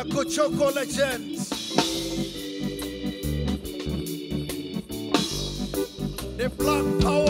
Nyakochoko legends. The Black Power.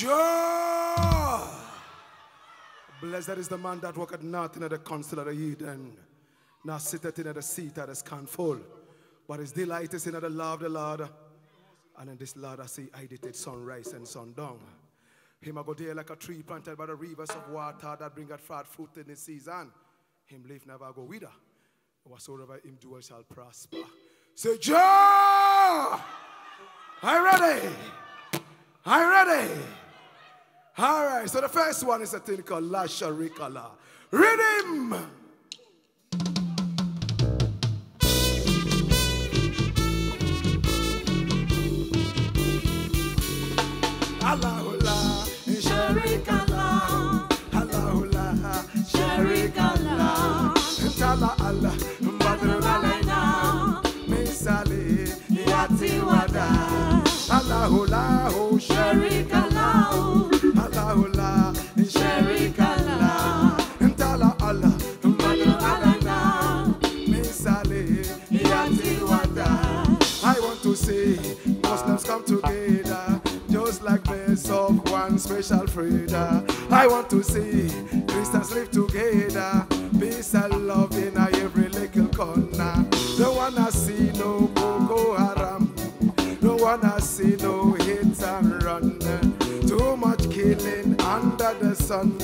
Sure. Blessed is the man that walketh not in the counsel of the heathen, nor sitteth in the seat of the scornful, but his delight is in the law of the Lord. And in this Lord I see I did it sunrise and sundown. Him I go there like a tree planted by the rivers of water that bringeth forth fruit in the season. Him leaf never go wither. Whatsoever him doeth shall prosper. Say, Jah! I ready. I ready. All right, so the first one is a thing called La Sharikala. Allahullah, Sharikala, Allahullah, Sharikala, Tala Allah, together, just like best of one special Frida. I want to see Christians live together, peace and love in every little corner. Don't wanna see no Boko Haram, don't wanna see no hit and run. Too much killing under the sun,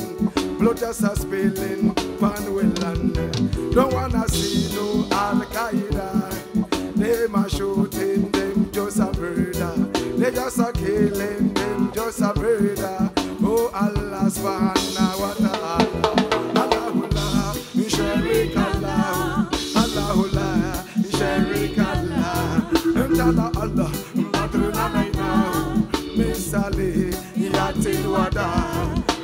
blood just a spilling, pan will land. Don't wanna see no Al Qaeda. Them a shooting, just a killing, them just a murder. Oh Allah subhanahu wa ta'ala. Allahullah, Sharik Allah. Allahullah, Sharik Allah. Tala Allah, Badrun alayna. Misali, Yatil wada.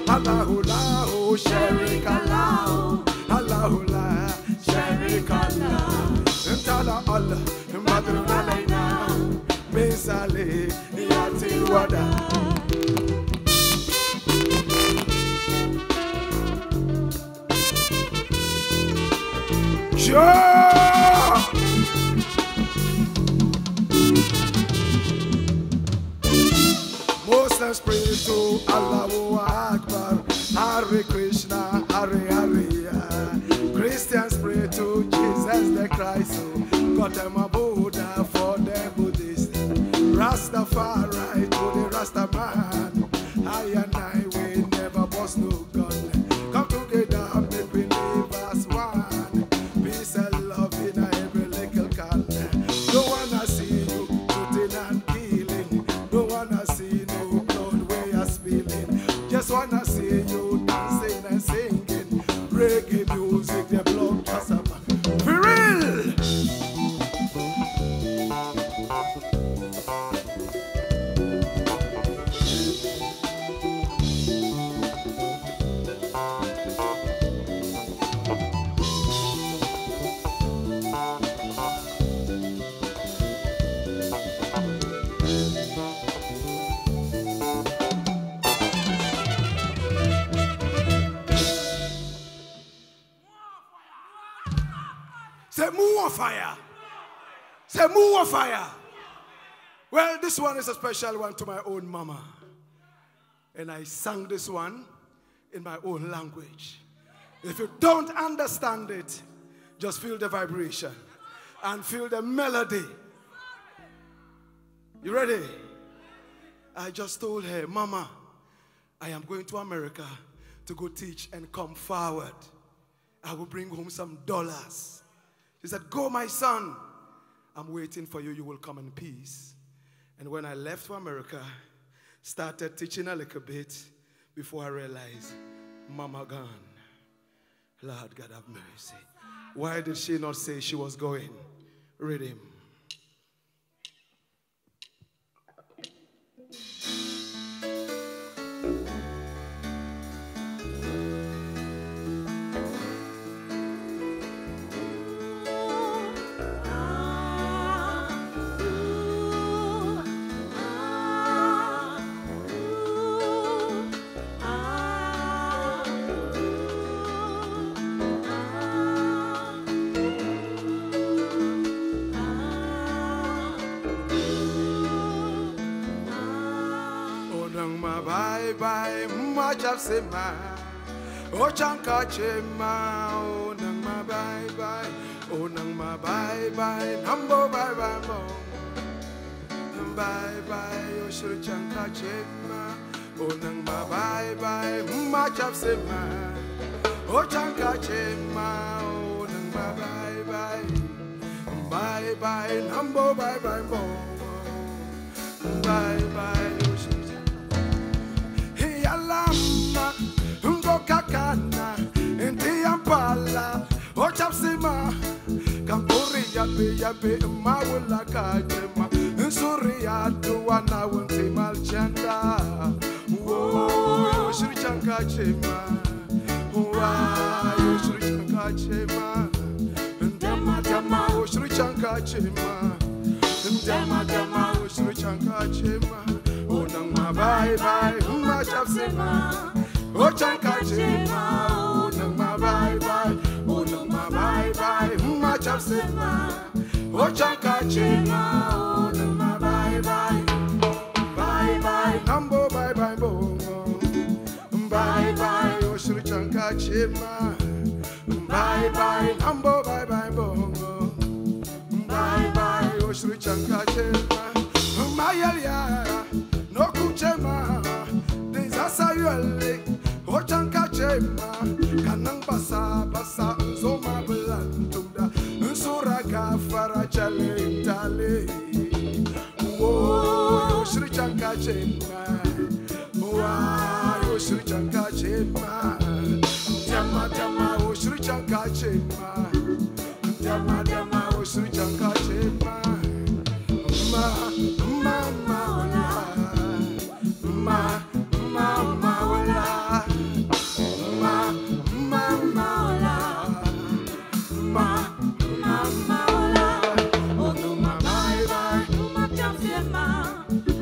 Allahullah, Sharik Allah. Allahullah, Sharik Allah. Tala Allah, Misali, Yatil wada. Sure! Muslims pray to Allahu Akbar, Hare Krishna, Hare Hare. Christians pray to Jesus the Christ, oh, got them a Rastafari to the Rasta man, I and I will never bust no gun. Come together, make we live one. Peace and love in every little can. Don't wanna see you shooting and killing. Don't wanna see no blood where you're spilling. Just wanna see you dancing and singing reggae music their blood. For fire. Say more fire. Well, this one is a special one to my own mama. And I sang this one in my own language. If you don't understand it, just feel the vibration and feel the melody. You ready? I just told her, Mama, I am going to America to go teach and come forward. I will bring home some dollars. She said, Go, my son. I'm waiting for you. You will come in peace. And when I left for America, started teaching a little bit before I realized, Mama gone. Lord God have mercy. Why did she not say she was going? Read him. Bye bye ma chap se ma. O chanka che ma onang ma bye bye Onang ma bye bye nambo bye bye mo. Bye bye o shuru chanka che ma Onang ma bye bye ma chap se ma. O chanka che ma onang ma bye bye Bye bye nambo bye bye mo. Bye bye ngokakana, ndiyampala, ochapsima, kampuri mawula kajema, nsuri wunti wo chanka chema, wa yoshiri chanka chema, ndema yoshiri chanka chema, ndema yoshiri chanka chema, ma chapsima, o chanka chema, onang ma bye bye, onang ma bye bye, bye bye, bye bye, bongo, bye bye, o shri chanka chema, bye bye, nambo bye bye bongo. Bye bye, Oshri Chankachema. sasa nzomablantuda nsoragafara chalentale woyo shiri changa chema. Wayo shiri changa chema. Tama tama wo shiri changa chema.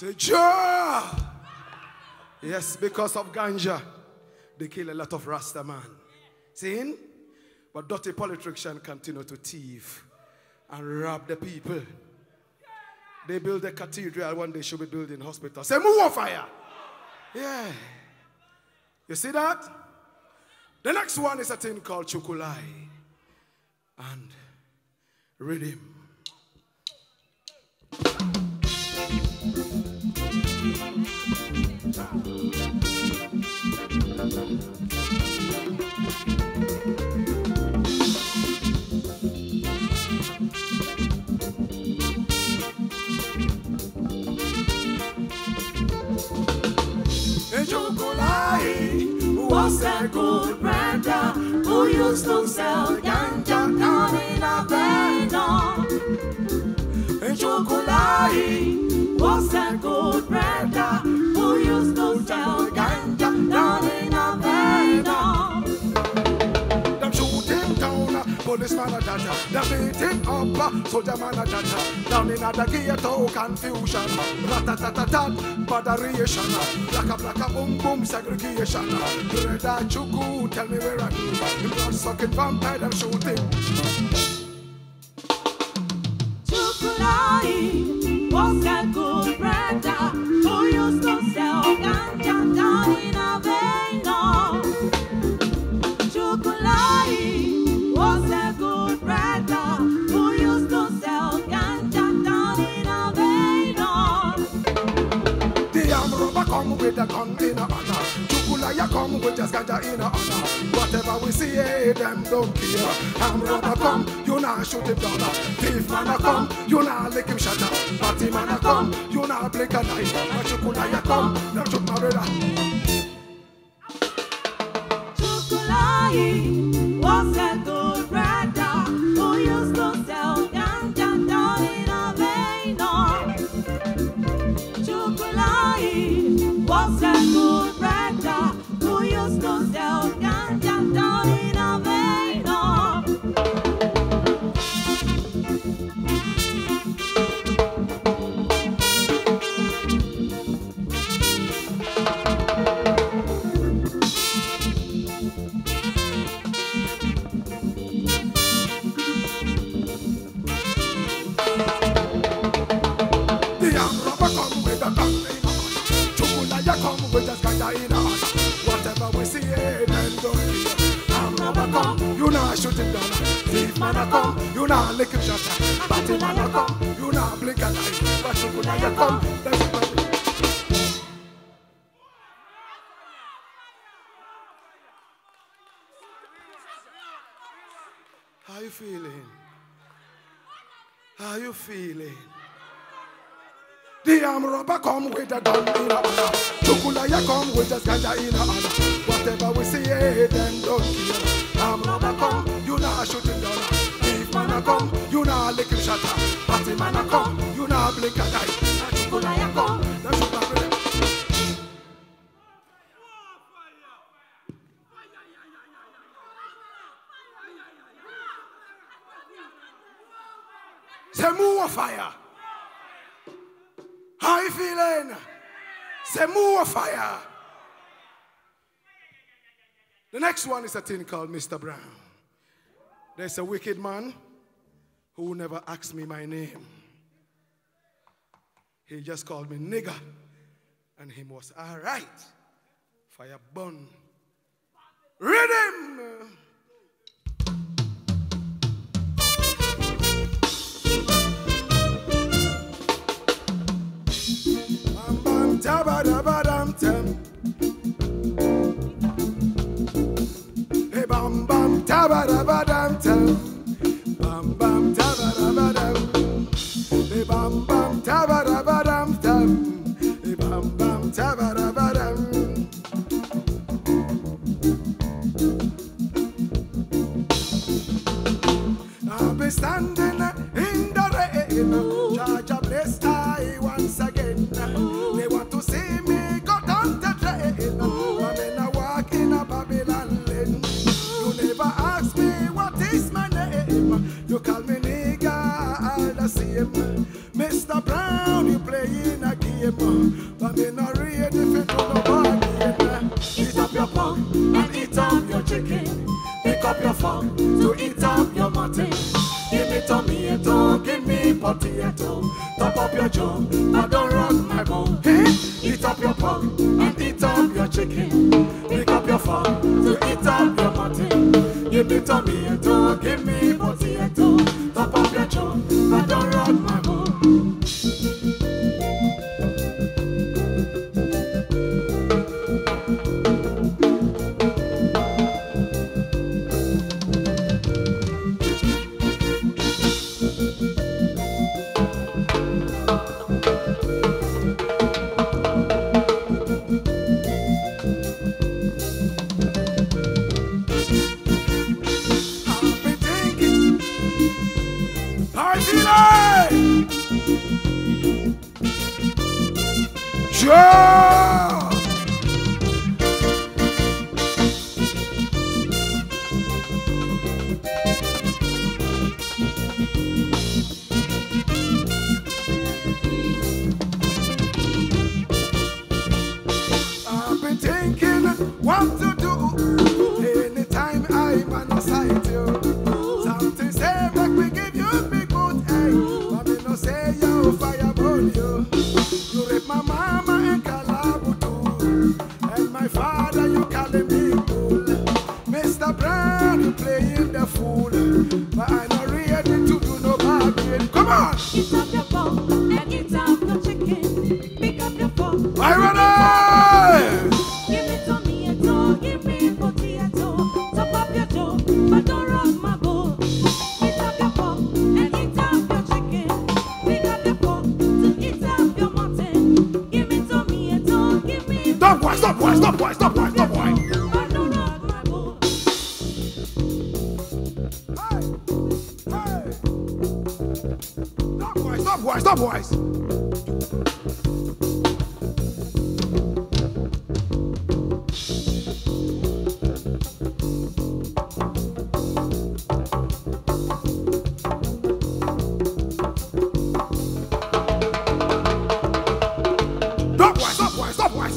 Say joy. Yes, because of ganja, they kill a lot of Rasta man. Seeing? But dirty politicians continue to thief and rob the people. They build a cathedral, one day should be building hospital. Say, move on fire. Yeah. You see that? The next one is a thing called Chukulai and rhythm. Was a good brother who used to sell ganja down in Avena. Chocolate was a good brother down, uh, policeman a jaja. Them beating up, uh, soldier man a jaja. Down in the ghetto, confusion. Ratatatat, botheration. Blacka blacka boom boom, segregation. Greta chuku, tell me where I. Them blood sucking vampire, them shooting. Chocolate with a gun in a honor. Chukulaya come with just ganja in a honor. Whatever we see, eh, them don't care. Rubber come, you nah shoot him down. Thief man a come, you nah lick him shut up. Party man a come, you nah blink eye. But Chukulaya come, them shoot my brother. Chocolate was feeling? The arm rubber come with a gun in a honor. Chukulaya come with just ganja in a honor. Whatever we see, eh, them don't care. Arm rubber come, you nah shoot him down. Thief man a come, you nah lick him shut up. Party man a come, you nah blink an eye. Fire. How you feeling? Say more fire. The next one is a thing called Mr. Brown. There's a wicked man who never asked me my name. He just called me nigger. And he was all right. Fire burn. Rhythm. Hey bam bam tabba dabba dam tam. Bam bam tabba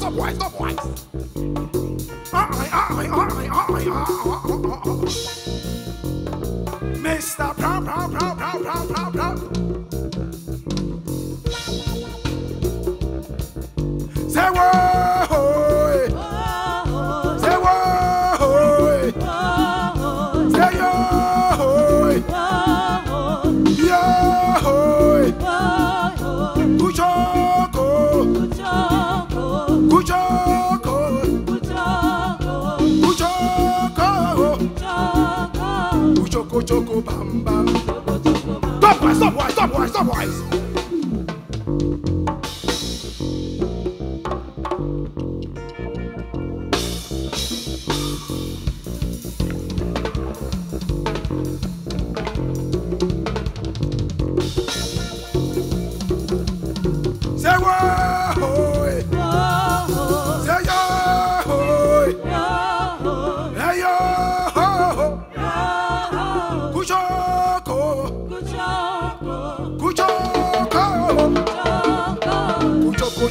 boys, the boys, the boys. Mr. Brown, Brown, Brown. Christ.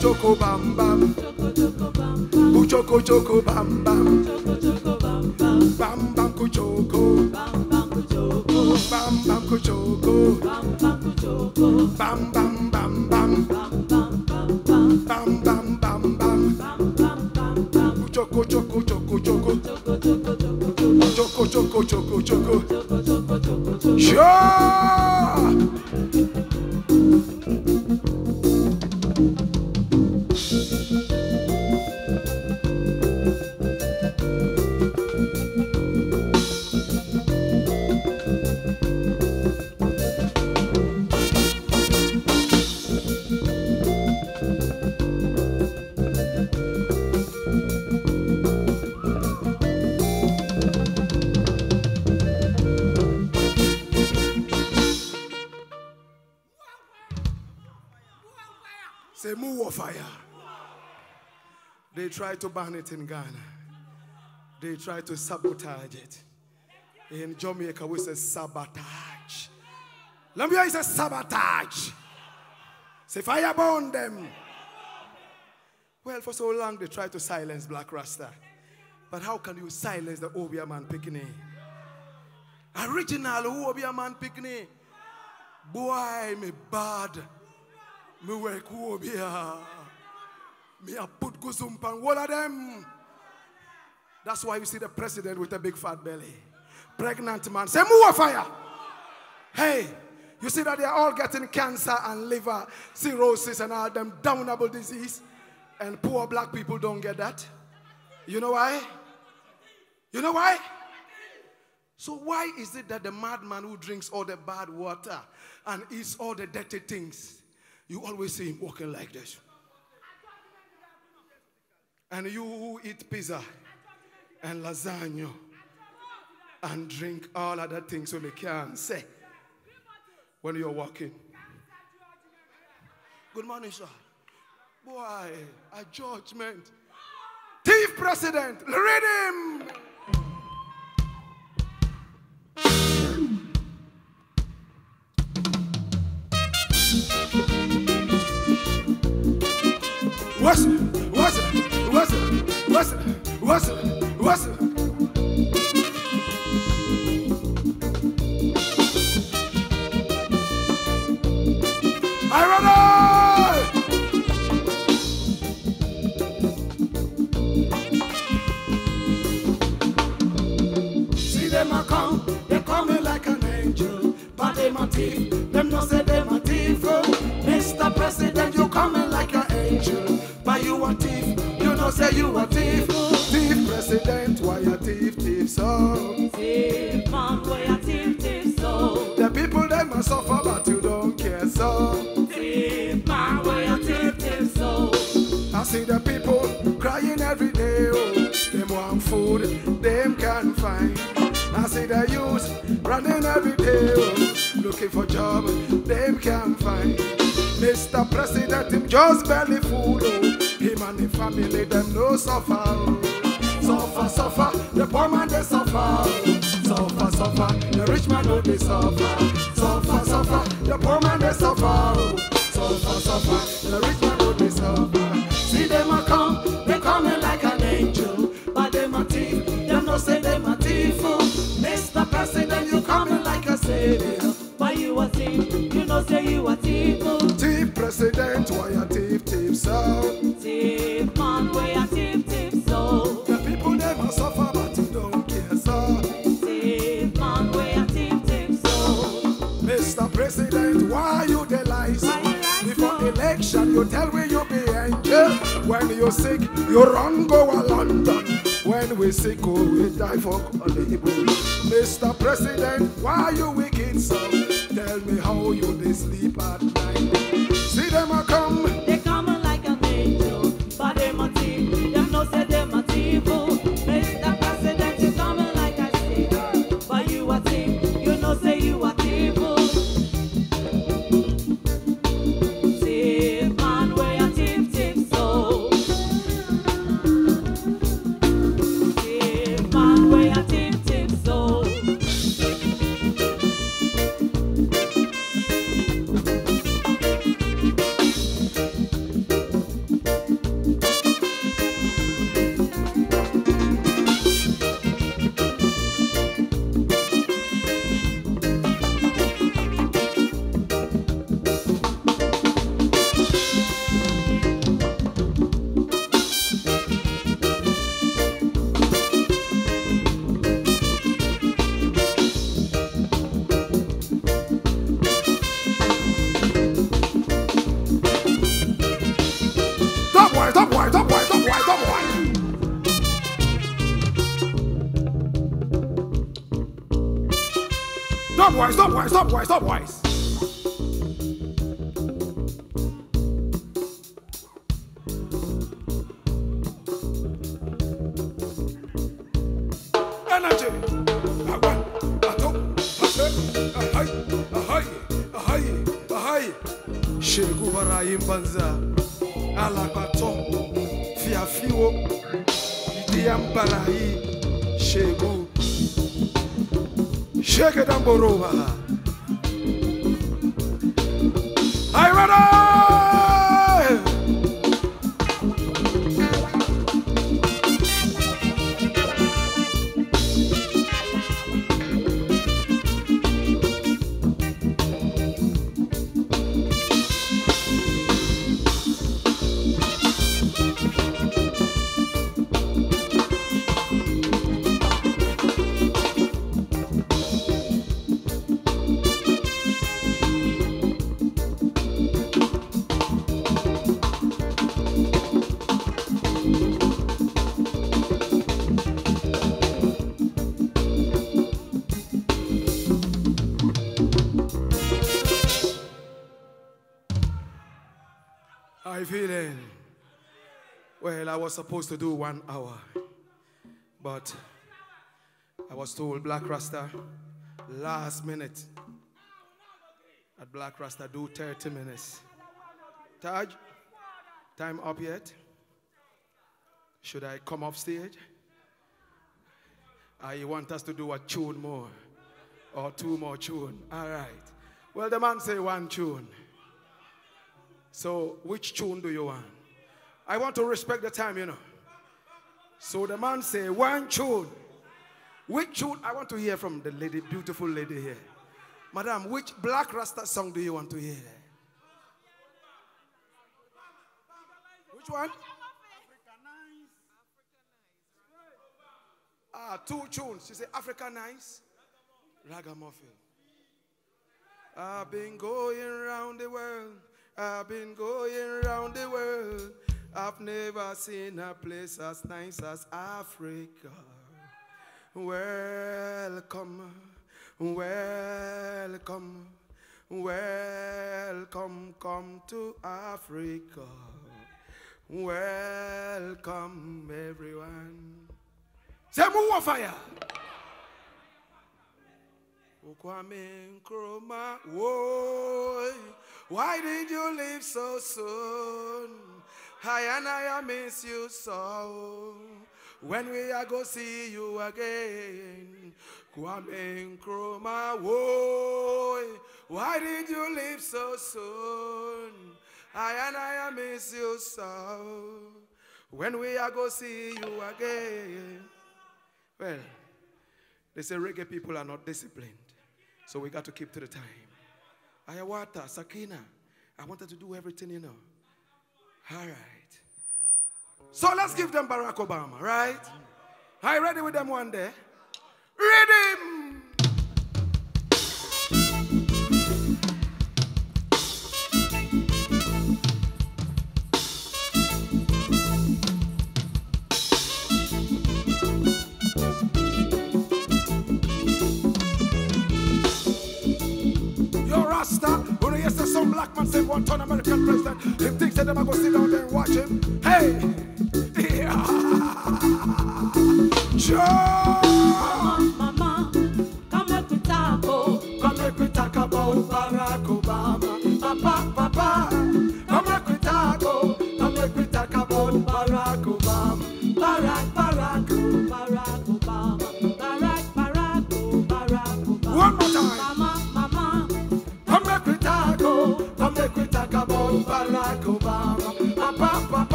choco bam bam. Bu choco choco bam bam. Bam bam ku choco. Bam bam ku choco. Bam bam ku. Bam bam. Bam bam bam bam. Bam bam bam bam. Bu choco choco choco choco. Choco choco choco choco. Sure. Say, move of fire. They try to ban it in Ghana. They try to sabotage it. In Jamaica, we say sabotage. Lambia is a sabotage. Say, fire burn them. Well, for so long, they tried to silence Blakk Rasta. But how can you silence the Obia man picnic? Original Obia man picnic. Boy, me bad. Me work who be a. Me a put guzump on all of them. That's why you see the president with a big fat belly. Pregnant man. Say move fire. Hey, you see that they're all getting cancer and liver cirrhosis and all them downable disease. And poor black people don't get that. You know why? You know why? So why is it that the madman who drinks all the bad water and eats all the dirty things, you always see him walking like this? And you who eat pizza and lasagna and drink all other things so they can say when you're walking. Good morning, sir. Boy, a judgment. Thief president, read him. What's it? What's it? What's it? What's it? What's it? What's it? I ready! See them a come, they coming like an angel, but them a thief. Them no say Say you a thief. Thief president, why a thief, thief so? Thief man, where a thief, thief so. The people them a suffer, but you don't care so. Thief man, where a thief, thief so. I see the people crying every day. Oh, them want food, them can't find. I see the youth running every day. Oh, looking for job, them can't find. Mr. President, him just barely food. Oh, him and the family, them no suffer. Suffer, suffer, the poor man they suffer. Suffer, suffer, the rich man no they suffer. Suffer, suffer, the poor man they suffer. Suffer, suffer, the rich man no they suffer. See them a come, they coming like an angel, but them a thief. Them no say them a thief. Mr. President, you coming like a savior. Why you a thief? You know say you a thief. Thief president, why a thief, thief so? So? you tell me you be angel. When you sick, you run go a London. When we sick, oh, we die for Hollywood. Mr. President, why you wicked so? Tell me how you they sleep at night. See them a come, wo. Idi ya mbala hii shegu sheke damborowa aiwara was supposed to do one hour, but I was told Blakk Rasta last minute. At Blakk Rasta do 30 minutes. Taj, time up yet? Should I come off stage? Or you want us to do a tune more? Or two more tune? All right. Well, the man say one tune. So, which tune do you want? I want to respect the time, you know. So the man say one tune. Which tune? I want to hear from the lady, beautiful lady here. Madam, which Blakk Rasta song do you want to hear? Which one? Ah, two tunes. She said Africa Nice, Ragamuffin. I've been going around the world. I've been going around the world. I've never seen a place as nice as Africa. Welcome, welcome, welcome, come to Africa. Welcome, everyone. Say, move fire. Kwame Nkrumah, why did you leave so soon? I and I miss you so. When we are go see you again, Kwame Nkrumah, whoa, why did you leave so soon? I and I miss you so. When we are go see you again. Well, they say reggae people are not disciplined. So we got to keep to the time. Ayawata, Sakina, I wanted to do everything, you know. All right. So let's give them Barack Obama, right? Are you ready with them one day? Ready? Yo, Rasta, when you say some black man say one ton American president, him thinks that them a go sit down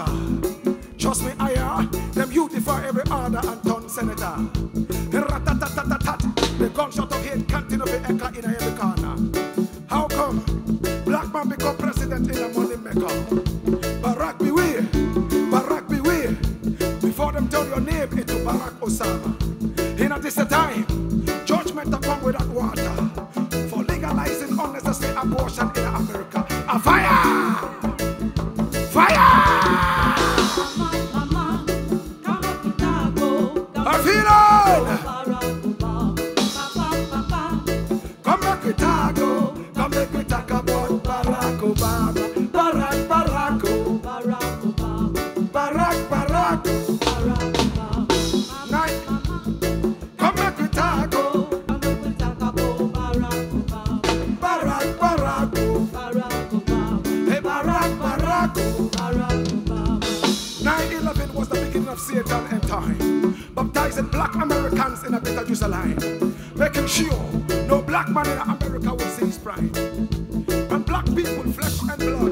lands In a line. Making sure no black man in America will see his pride. And black people, flesh and blood,